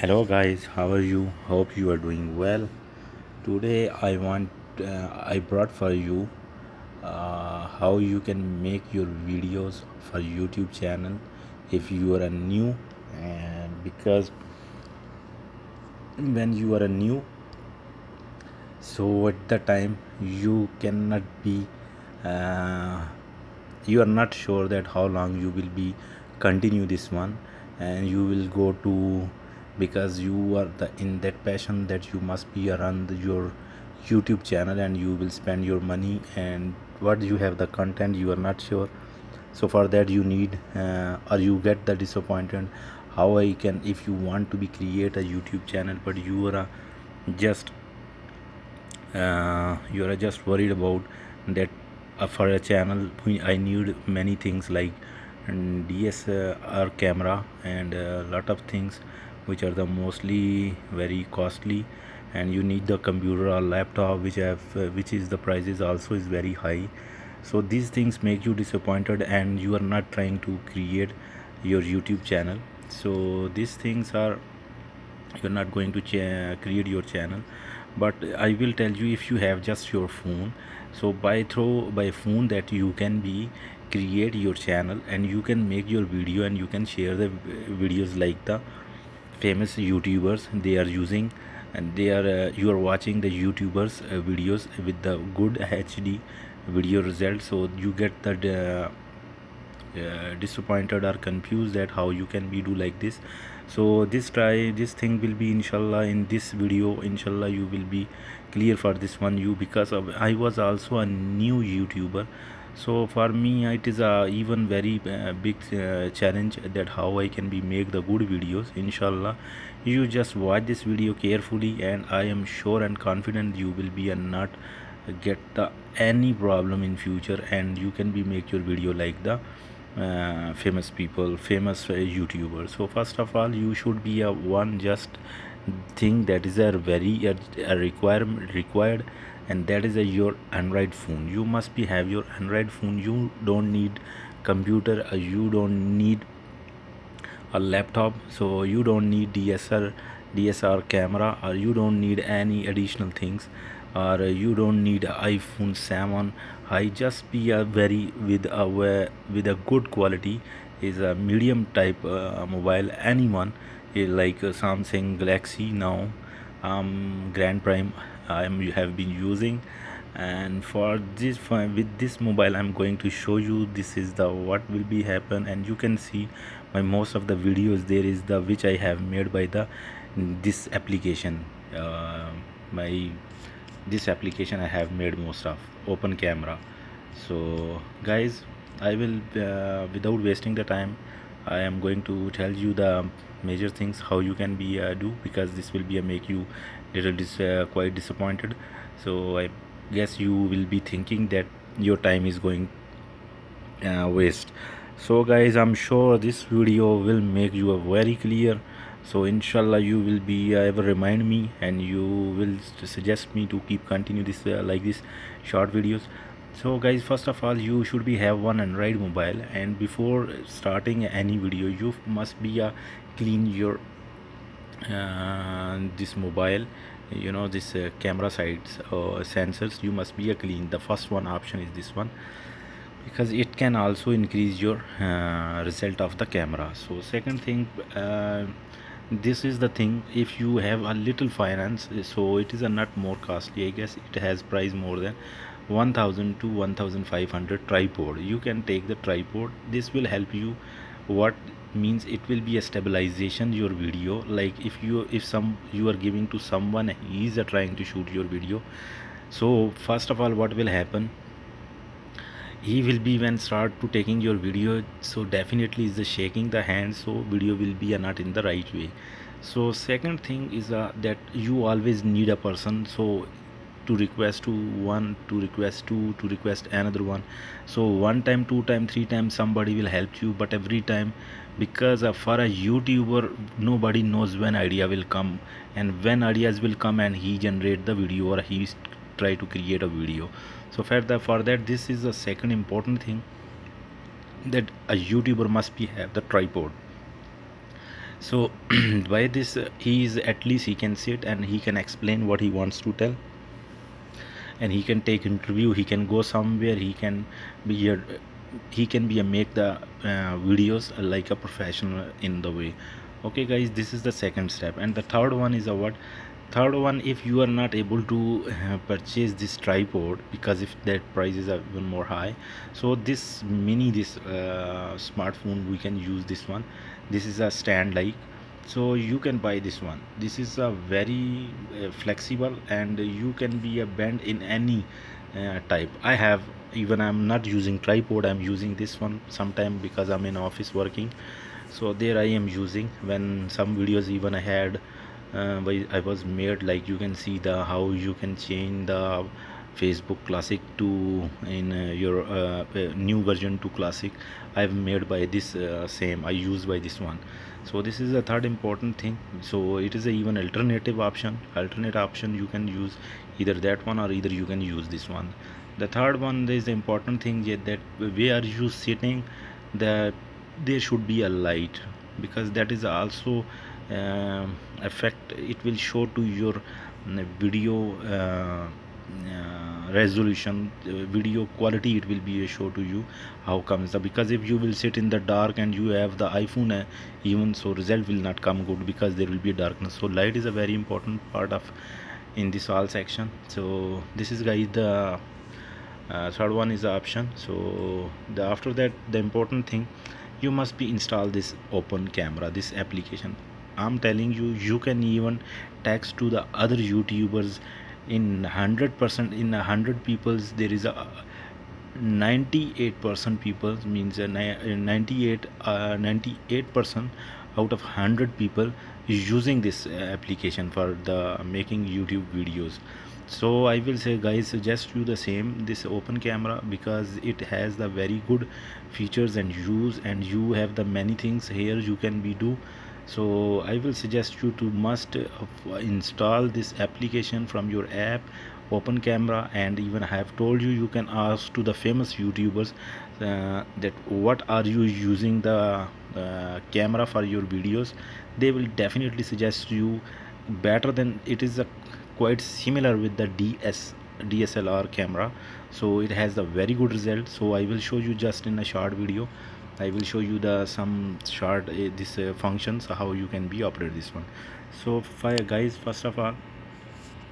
hello guys. How are you? Hope you are doing well. Today i want uh, i brought for you uh, how you can make your videos for youtube channel if you are a new and because when you are a new so at the time you cannot be uh, you are not sure that how long you will be continue this one and you will go to because you are the in that passion that you must be around your youtube channel and you will spend your money and what you have the content you are not sure. So for that you need uh, or you get the disappointed how i can if you want to be create a youtube channel but you are uh, just uh, you are just worried about that uh, for a channel i need many things like DSLR camera and a lot of things which are the mostly very costly. And you need the computer or laptop which have uh, which is the prices also is very high. So these things make you disappointed and you are not trying to create your youtube channel. So these things are you're not going to create your channel. But i will tell you if you have just your phone so by through by phone that you can be create your channel and you can make your video and you can share the videos like the famous youtubers they are using and they are uh, you are watching the youtubers uh, videos with the good hd video result so you get that uh, uh, disappointed or confused that how you can be do like this. So this try this thing will be inshallah in this video inshallah you will be clear for this one you because of i was also a new youtuber so for me it is a even very uh, big uh, challenge that how i can be make the good videos inshallah. You just watch this video carefully and i am sure and confident you will be a not get the any problem in future and you can be make your video like the uh, famous people famous uh, youtubers. So first of all you should be a one just thing that is a very a, a requirement required and that is a your android phone. You must be have your android phone. You don't need computer uh, you don't need a laptop so you don't need DSLR DSLR camera or you don't need any additional things or you don't need iPhone 7 I just be a very with a with a good quality is a medium type uh, mobile. Anyone eh, like Samsung Galaxy now um, Grand Prime I have been using. And for this with this mobile I'm going to show you this is the what will be happen. And you can see my most of the videos there is the which I have made by the this application. Uh, my this application I have made most of open camera. So guys I will uh, without wasting the time I am going to tell you the major things how you can be uh, do because this will be a make you little dis uh, quite disappointed. So I guess you will be thinking that your time is going uh, waste. So guys I'm sure this video will make you very clear. So inshallah you will be uh, ever remind me and you will suggest me to keep continue this uh, like this short videos so guys first of all you should be have one android mobile. And before starting any video you must be uh, clean your uh, this mobile you know this uh, camera sides or sensors. You must be a clean. The first one option is this one. Because it can also increase your uh, result of the camera. So second thing uh, this is the thing if you have a little finance eh, so it is a not more costly i guess. It has price more than 1000 to 1500 tripod. You can take the tripod. This will help you. What means it will be a stabilization your video. Like if you if some you are giving to someone he is trying to shoot your video. So first of all what will happen he will be when start to taking your video. So definitely is the shaking the hand so video will be not in the right way. So second thing is uh, that you always need a person so to request to one to request two to request another one. So one time two time three times somebody will help you but every time because uh, for a youtuber nobody knows when idea will come. And when ideas will come and he generate the video or he try to create a video. So for that for that this is the second important thing that a youtuber must be have the tripod. So by this uh, he is at least he can sit and he can explain what he wants to tell. And he can take interview he can go somewhere he can be a he can be a make the uh, videos like a professional in the way. Okay guys this is the second step. And the third one is a what third one if you are not able to uh, purchase this tripod because if that prices are even more high so this mini this uh, smartphone we can use this one. This is a stand like so you can buy this one. This is a very uh, flexible and you can be a bend in any uh, type. I have even i'm not using tripod i'm using this one sometime because i'm in office working. So there i am using. When some videos even i had uh, I was made like you can see the how you can change the Facebook Classic to in uh, your uh, uh, new version to Classic. I've made by this uh, same I use by this one. So this is the third important thing. So it is a even alternative option. Alternate option you can use either that one or either you can use this one. The third one is the important thing that where you sitting that there should be a light because that is also effect it will show to your mm, video uh, uh, resolution uh, video quality it will be a show to you how comes the because if you will sit in the dark and you have the iphone uh, even so result will not come good because there will be darkness. So light is a very important part of in this all section. So this is guys the uh, third one is the option. So the after that the important thing you must be install this open camera this application i'm telling you you can even text to the other youtubers. In 100% in 100 people's there is a 98% people means a 98 uh, 98% out of 100 people is using this application for the making youtube videos. So i will say guys suggest you the same this open camera because it has the very good features and use and you have the many things here you can be do so i will suggest you to must uh, install this application from your app open camera and even i have told you you can ask to the famous youtubers uh, that what are you using the uh, camera for your videos. They will definitely suggest you better than it is a quite similar with the ds dslr camera. So it has a very good result. So i will show you just in a short video I will show you the some short uh, this uh, functions how you can be operate this one. So guys first of all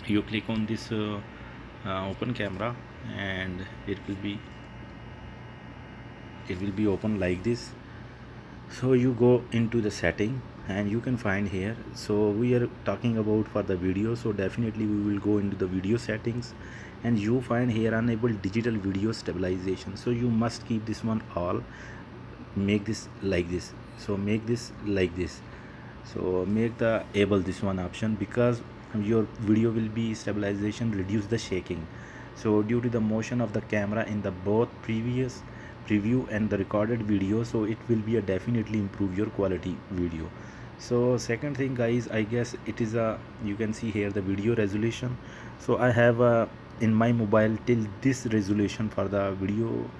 you click on this uh, uh, open camera and it will be it will be open like this. So you go into the setting and you can find here. So we are talking about for the video so definitely we will go into the video settings and you find here enable digital video stabilization. So you must keep this one all make this like this. So make this like this. So make the able this one option because your video will be stabilization reduce the shaking. So due to the motion of the camera in the both previous preview and the recorded video so it will be a definitely improve your quality video. So second thing guys i guess it is a you can see here the video resolution. So i have a in my mobile till this resolution for the video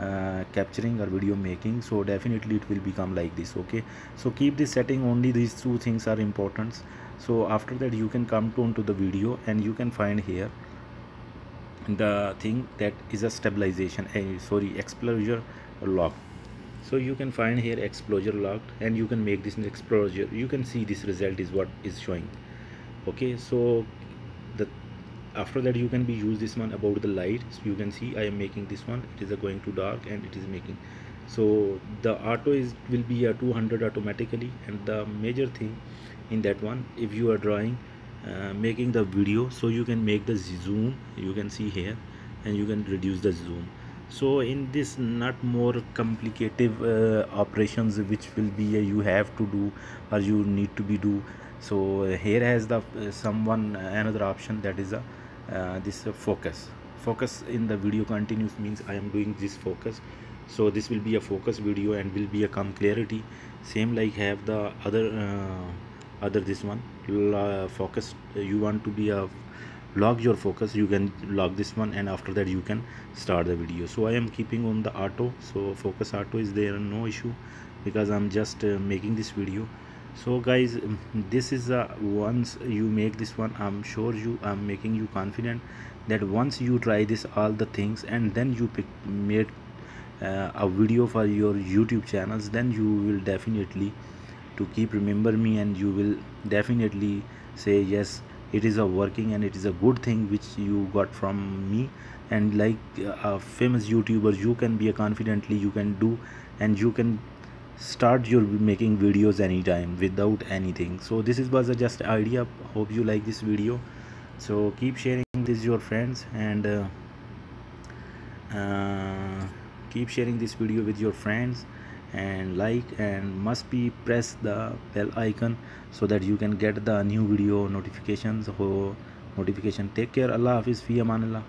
uh, capturing or video making. So definitely it will become like this okay? So keep this setting. Only these two things are important. So after that you can come to onto the video and you can find here the thing that is a stabilization uh, sorry exposure lock. So you can find here exposure locked and you can make this exposure. You can see this result is what is showing okay? So after that you can be use this one about the light. So you can see i am making this one. It is going to dark and it is making. So the auto is will be a 200 automatically. And the major thing in that one if you are drawing uh, making the video so you can make the zoom. You can see here and you can reduce the zoom. So in this not more complicated uh, operations which will be uh, you have to do or you need to be do. So uh, here has the uh, someone another option that is a uh, this uh, focus. Focus in the video continues means i am doing this focus. So this will be a focus video and will be a come clarity. Same like have the other uh, other this one. Uh, focus you want to be a log your focus you can log this one and after that you can start the video. So i am keeping on the auto. So focus auto is there no issue because i'm just uh, making this video so guys um, this is uh, once you make this one i'm sure you i'm making you confident that once you try this all the things and then you pick made uh, a video for your youtube channels then you will definitely to keep remember me and you will definitely say yes it is a working and it is a good thing which you got from me. And like uh, a famous youtuber you can be a confidently you can do and you can start your making videos anytime without anything. So this is was a just idea. Hope you like this video. So keep sharing this your friends and uh, uh, keep sharing this video with your friends and like and must be press the bell icon so that you can get the new video notifications. Or notification. Take care. Allah hafiz. Fi amanillah